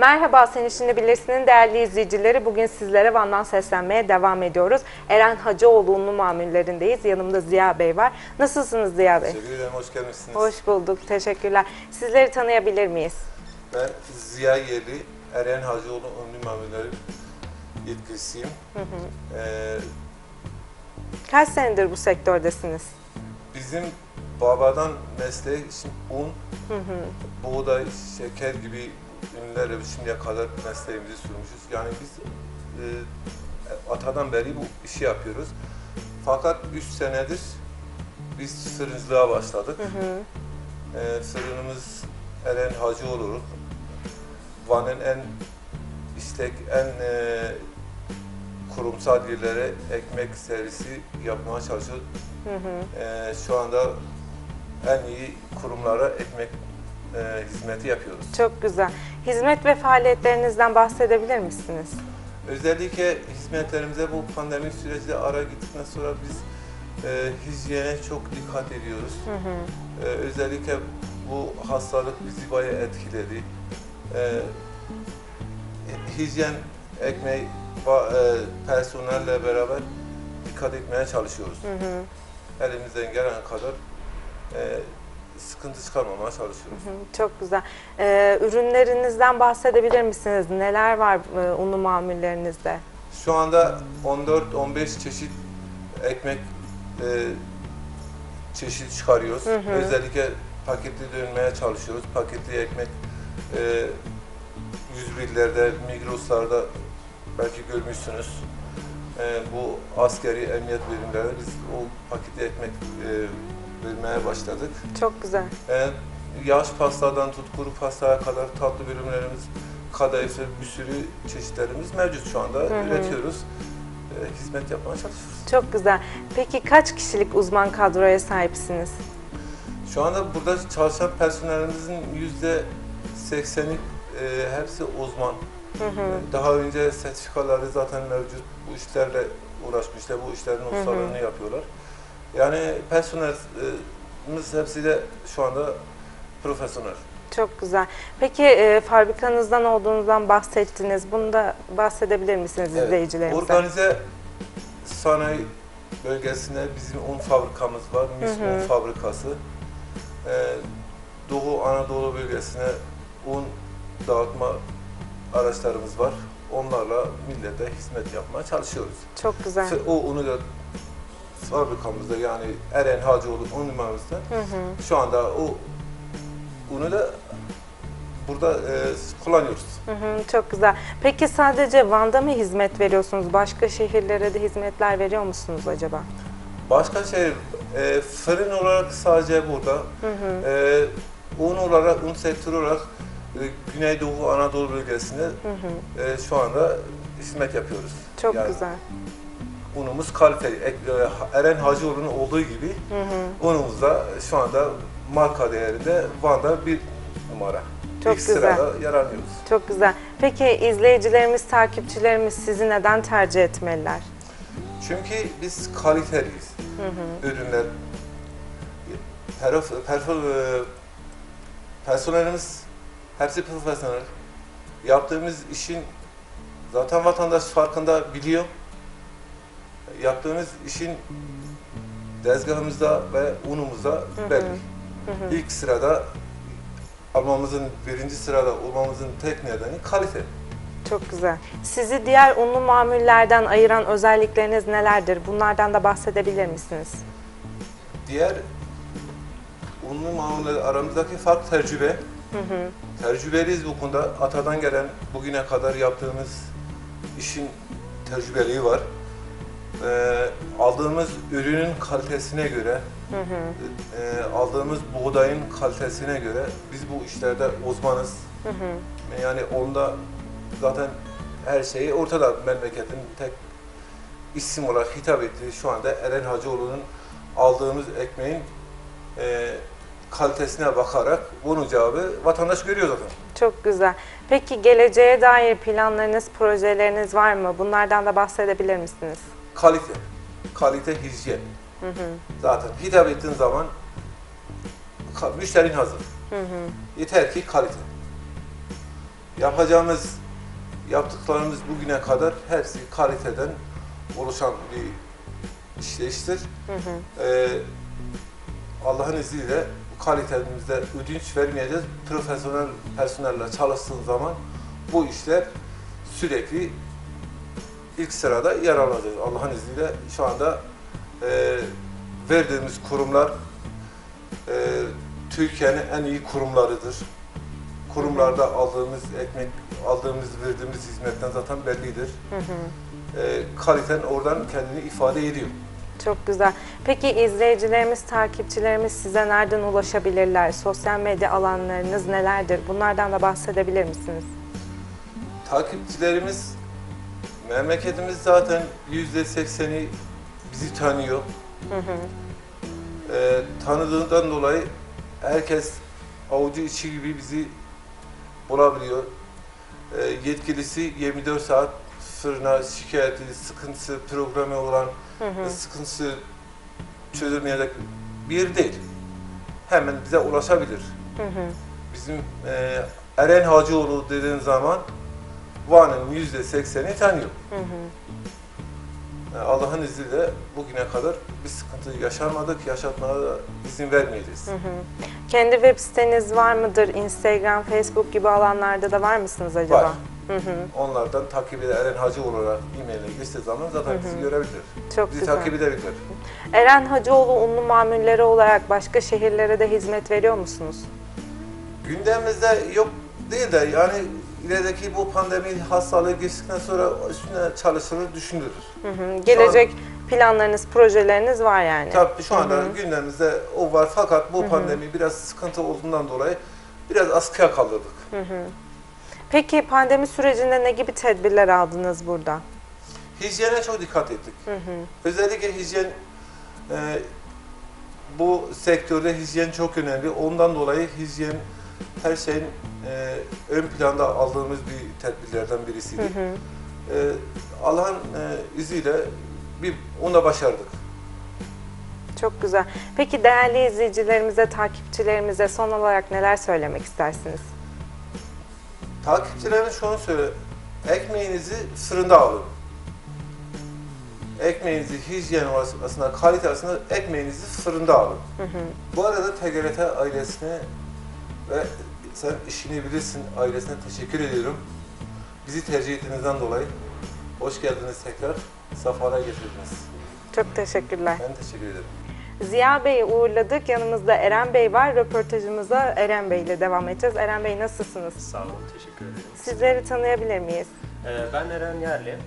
Merhaba Sen İşini Bilirsin'in değerli izleyicileri. Bugün sizlere Van'dan seslenmeye devam ediyoruz. Eren Hacıoğlu unlu mamullerindeyiz. Yanımda Ziya Bey var. Nasılsınız Ziya Bey? Teşekkür ederim, hoş gelmişsiniz. Hoş bulduk, teşekkürler. Sizleri tanıyabilir miyiz? Ben Ziya Yeli, Eren Hacıoğlu Ünlü Mamulleri yetkisiyim. Ee, Kaç senedir bu sektördesiniz? bizim babadan mesleği un, buğday, şeker gibi ürünlerle şimdiye kadar mesleğimizi sürmüşüz. Yani biz e, atadan beri bu işi yapıyoruz. Fakat 3 senedir biz fırıncılığa başladık. Ee, fırınımız Eren Hacıoğlu. Van'ın en istek, en e, kurumsal yerlere ekmek servisi yapmaya çalışıyoruz. Ee, şu anda en iyi kurumlara ekmek e, hizmeti yapıyoruz. Çok güzel. Hizmet ve faaliyetlerinizden bahsedebilir misiniz? Özellikle hizmetlerimize bu pandemi sürecinde ara gittikten sonra biz e, hijyene çok dikkat ediyoruz. E, özellikle bu hastalık bizi bayağı etkiledi. E, hijyen ekmeği va- e, personelle beraber dikkat etmeye çalışıyoruz. Elimizden gelen kadar e, sıkıntı çıkarmamaya çalışıyoruz. Hı, Çok güzel. Ee, ürünlerinizden bahsedebilir misiniz? Neler var e, unlu mamullerinizde? Şu anda 14-15 çeşit ekmek e, çeşit çıkarıyoruz. Özellikle paketli dönmeye çalışıyoruz. Paketli ekmek e, 101'lerde, Migros'larda belki görmüşsünüz. E, bu askeri emniyet birimlerinde biz o paketli ekmek e, vermeye başladık. Çok güzel. E, yaş pastadan tut kuru pastaya kadar tatlı bölümlerimiz, kadayıfı bir sürü çeşitlerimiz mevcut şu anda. Üretiyoruz. E, hizmet yapmaya çalışıyoruz. Çok güzel. Peki kaç kişilik uzman kadroya sahipsiniz? Şu anda burada çalışan personelimizin yüzde sekseni e, hepsi uzman. E, Daha önce sertifikaları zaten mevcut. Bu işlerle uğraşmışlar, bu işlerin ustalarını yapıyorlar. Yani personelimiz hepsi de şu anda profesyonel. Çok güzel. Peki e, fabrikanızdan olduğunuzdan bahsettiniz. Bunu da bahsedebilir misiniz Evet, izleyicilerimize? Organize sanayi bölgesinde bizim un fabrikamız var. Mis Un fabrikası. Ee, Doğu Anadolu bölgesine un dağıtma araçlarımız var. Onlarla millete hizmet yapmaya çalışıyoruz. Çok güzel. O unu da fabrikamızda yani Eren Hacıoğlu un numaramızda şu anda o unu da burada e, kullanıyoruz. Hı hı, çok güzel. Peki sadece Van'da mı hizmet veriyorsunuz? Başka şehirlere de hizmetler veriyor musunuz acaba? Başka şey, e, fırın olarak sadece burada. E, un olarak, un sektörü olarak e, Güneydoğu Anadolu bölgesinde e, şu anda hizmet yapıyoruz. Çok Yani güzel. Unumuz kaliteli. Ek- e, Eren Hacıoğlu'nun olduğu gibi unumuz da şu anda marka değerinde Van'da bir numara. Çok İlk güzel. sırada yer alıyoruz. Çok güzel. Peki izleyicilerimiz, takipçilerimiz sizi neden tercih etmeliler? Çünkü biz kaliteliyiz. Ürünler perf, perf, e, personelimiz hepsi profesyonel. Yaptığımız işin zaten vatandaş farkında biliyor. Yaptığımız işin tezgahımızda ve unumuzda belli. İlk sırada almamızın, birinci sırada olmamızın tek nedeni kalite. Çok güzel. Sizi diğer unlu mamullerden ayıran özellikleriniz nelerdir? Bunlardan da bahsedebilir misiniz? Diğer unlu mamulleri aramızdaki fark tecrübe. Tecrübeliyiz bu konuda. Atadan gelen bugüne kadar yaptığımız işin tecrübeliği var. Ee, aldığımız ürünün kalitesine göre, e, aldığımız buğdayın kalitesine göre biz bu işlerde uzmanız. Yani onda zaten her şeyi ortada memleketin tek isim olarak hitap ettiği şu anda Eren Hacıoğlu'nun aldığımız ekmeğin e, kalitesine bakarak bunun cevabı vatandaş görüyor zaten. Çok güzel. Peki geleceğe dair planlarınız, projeleriniz var mı? Bunlardan da bahsedebilir misiniz? Kalite, kalite hijyen. Zaten hitap ettiğin zaman müşterin hazır. Yeter ki kalite. yapacağımız, yaptıklarımız bugüne kadar hepsi kaliteden oluşan bir işleyiştir. Ee, Allah'ın izniyle kalitemizde ödünç vermeyeceğiz. Profesyonel personelle çalıştığın zaman bu işler sürekli ilk sırada yer alacağız. Allah'ın izniyle şu anda e, verdiğimiz kurumlar e, Türkiye'nin en iyi kurumlarıdır. Kurumlarda aldığımız ekmek, aldığımız, verdiğimiz hizmetten zaten bellidir. E, kaliten oradan kendini ifade ediyor. Çok güzel. Peki izleyicilerimiz, takipçilerimiz size nereden ulaşabilirler? Sosyal medya alanlarınız nelerdir? Bunlardan da bahsedebilir misiniz? Takipçilerimiz, memleketimiz zaten yüzde sekseni bizi tanıyor. Ee, tanıdığından dolayı herkes avucu içi gibi bizi bulabiliyor. Ee, yetkilisi 24 saat fırına şikayeti, sıkıntısı, programı olan sıkıntısı çözülmeyecek bir yer değil. Hemen bize ulaşabilir. Bizim e, Eren Hacıoğlu dediğin zaman Van'ın yüzde sekseni tanıyor. Yani Allah'ın izniyle bugüne kadar bir sıkıntı yaşamadık, yaşatmaya da izin vermeyeceğiz. Kendi web siteniz var mıdır? Instagram, Facebook gibi alanlarda da var mısınız acaba? Var. Onlardan takip eden Eren Hacı olarak e-mail'e geçtiği zaman zaten bizi görebilir. Çok bizi güzel. takip edebilir. Eren Hacıoğlu unlu mamulleri olarak başka şehirlere de hizmet veriyor musunuz? Gündemimizde yok değil de yani ilerideki bu pandemi hastalığı geçtikten sonra üstüne çalışılır, düşünülür. Hı hı. Gelecek planlarınız, projeleriniz var yani. Tabii şu anda gündemimizde o var fakat bu pandemi biraz sıkıntı olduğundan dolayı biraz askıya kaldırdık. Peki pandemi sürecinde ne gibi tedbirler aldınız burada? Hijyene çok dikkat ettik. Özellikle hijyen e, bu sektörde hijyen çok önemli. Ondan dolayı hijyen her şeyin e, ön planda aldığımız bir tedbirlerden birisiydi. E, Allah'ın e, izniyle bir onu da başardık. Çok güzel. Peki değerli izleyicilerimize, takipçilerimize son olarak neler söylemek istersiniz? Takipçilerine şunu söyle. Ekmeğinizi fırında alın. Ekmeğinizi hijyen arasında, kalite arasında ekmeğinizi fırında alın. Bu arada TGRT ailesine ve sen işini bilirsin ailesine teşekkür ediyorum. Bizi tercih ettiğinizden dolayı hoş geldiniz tekrar. Safara getirdiniz. Çok teşekkürler. Ben teşekkür ederim. Ziya Bey'i uğurladık. Yanımızda Eren Bey var. Röportajımıza Eren Bey ile devam edeceğiz. Eren Bey nasılsınız? Sağ olun, teşekkür ederim. Sizleri tanıyabilir miyiz? Ee, ben Eren Yerli. Ee,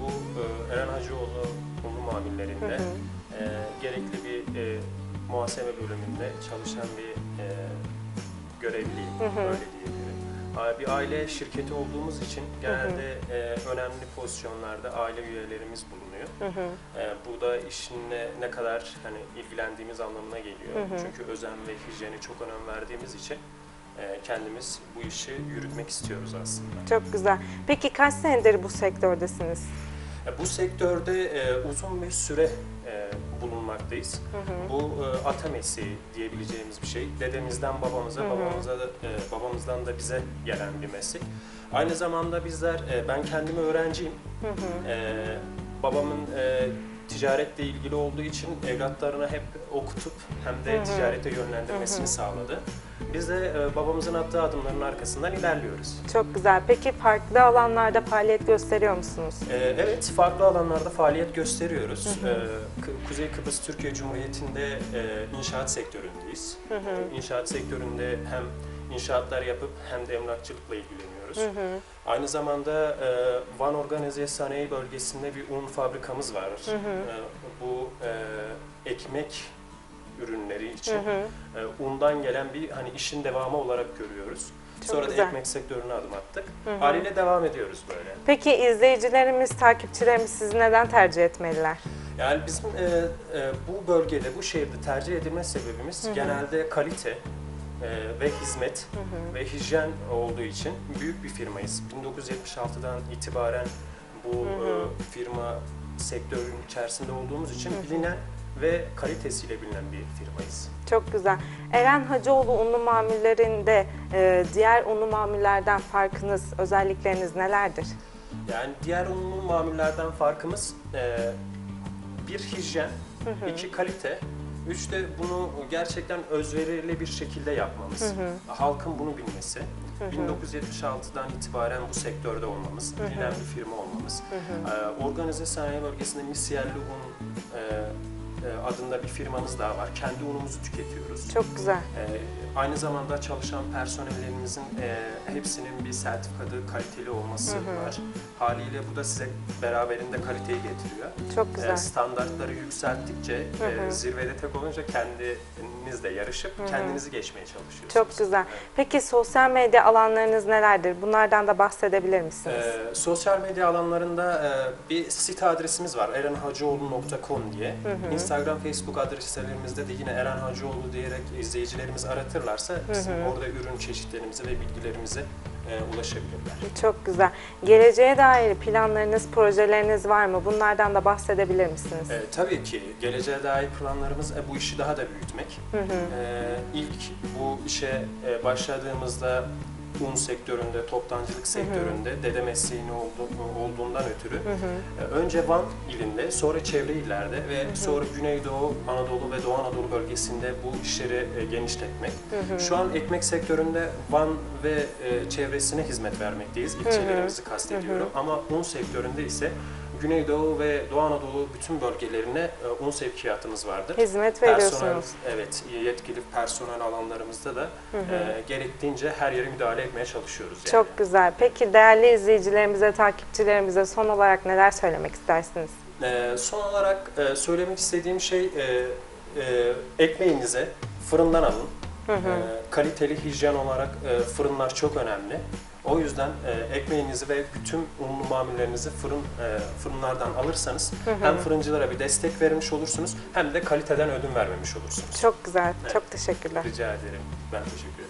bu e, Eren Hacıoğlu unlu mamullerinde e, gerekli bir e, muhasebe bölümünde çalışan bir e, görevliyim, öyle diyebilirim. Bir aile şirketi olduğumuz için genelde e, önemli pozisyonlarda aile üyelerimiz bulunuyor. E, bu da işinle ne kadar hani ilgilendiğimiz anlamına geliyor. Çünkü özen ve hijyene çok önem verdiğimiz için e, kendimiz bu işi yürütmek istiyoruz aslında. Çok güzel. Peki kaç senedir bu sektördesiniz? E, Bu sektörde e, uzun bir süre e, bulunmaktayız. Bu e, ata mesleği diyebileceğimiz bir şey. Dedemizden babamıza, babamıza da, e, babamızdan da bize gelen bir meslek. Aynı zamanda bizler, e, ben kendimi öğrenciyim. E, babamın e, ticaretle ilgili olduğu için evlatlarına hep okutup hem de ticarete yönlendirmesini sağladı. Biz de e, babamızın attığı adımların arkasından ilerliyoruz. Çok güzel. Peki farklı alanlarda faaliyet gösteriyor musunuz? Ee, Evet, farklı alanlarda faaliyet gösteriyoruz. Kı- Kuzey Kıbrıs Türkiye Cumhuriyeti'nde e, inşaat sektöründeyiz. İnşaat sektöründe hem inşaatlar yapıp hem de emlakçılıkla ilgileniyoruz. Aynı zamanda e, Van Organize Sanayi Bölgesi'nde bir un fabrikamız var. E, Bu e, ekmek ürünleri için e, undan gelen bir hani işin devamı olarak görüyoruz. Çok Sonra güzel. da ekmek sektörüne adım attık. Haliyle devam ediyoruz böyle. Peki izleyicilerimiz, takipçilerimiz sizi neden tercih etmeliler? Yani bizim e, e, bu bölgede, bu şehirde tercih edilme sebebimiz genelde kalite e, ve hizmet ve hijyen olduğu için büyük bir firmayız. 1976'dan itibaren bu e, firma sektörün içerisinde olduğumuz için bilinen ve kalitesiyle bilinen bir firmayız. Çok güzel. Eren Hacıoğlu unlu mamullerinde e, diğer unlu mamullerden farkınız, özellikleriniz nelerdir? Yani diğer unlu mamullerden farkımız e, bir hijyen, iki kalite, üç de bunu gerçekten özverili bir şekilde yapmamız. Halkın bunu bilmesi. 1976'dan itibaren bu sektörde olmamız, bilinen bir firma olmamız. E, organize sanayi bölgesinde misiyerli un e, e, adında bir firmamız daha var. Kendi unumuzu tüketiyoruz. Çok güzel. Ee, aynı zamanda çalışan personellerimizin e, hepsinin bir sertifikalı kaliteli olması var. Haliyle bu da size beraberinde kaliteyi getiriyor. Çok Ee, güzel. standartları yükselttikçe e, zirvede tek olunca kendinizle yarışıp kendinizi geçmeye çalışıyorsunuz. Çok güzel. Peki sosyal medya alanlarınız nelerdir? Bunlardan da bahsedebilir misiniz? Ee, sosyal medya alanlarında e, bir site adresimiz var erenhacıoğlu.com diye. Instagram, Facebook adreslerimizde de yine Eren Hacıoğlu diyerek izleyicilerimiz aratırlarsa bizim orada ürün çeşitlerimize ve bilgilerimize e, ulaşabilirler. Çok güzel. Geleceğe dair planlarınız, projeleriniz var mı? Bunlardan da bahsedebilir misiniz? E, tabii ki geleceğe dair planlarımız e, bu işi daha da büyütmek. E, ilk bu işe e, başladığımızda un sektöründe, toptancılık sektöründe dede mesleğini oldu, olduğundan ötürü e, önce Van ilinde, sonra çevre illerde ve sonra Güneydoğu, Anadolu ve Doğu Anadolu bölgesinde bu işleri e, genişletmek. Şu an ekmek sektöründe Van ve e, çevresine hizmet vermekteyiz. İlçelerimizi kastediyorum. Ama un sektöründe ise Güneydoğu ve Doğu Anadolu bütün bölgelerine e, un sevkiyatımız vardır. Hizmet Personel, veriyorsunuz. evet, yetkili personel alanlarımızda da e, gerektiğince her yere müdahale etmeye çalışıyoruz. Yani. Çok güzel. Peki değerli izleyicilerimize, takipçilerimize son olarak neler söylemek istersiniz? E, son olarak e, söylemek istediğim şey e, e, ekmeğinize fırından alın. E, kaliteli hijyen olarak e, fırınlar çok önemli. O yüzden e, ekmeğinizi ve bütün unlu mamullerinizi fırın e, fırınlardan alırsanız hem fırıncılara bir destek vermiş olursunuz hem de kaliteden ödün vermemiş olursunuz. Çok güzel. Evet. Çok teşekkürler. Rica ederim. Ben teşekkür ederim.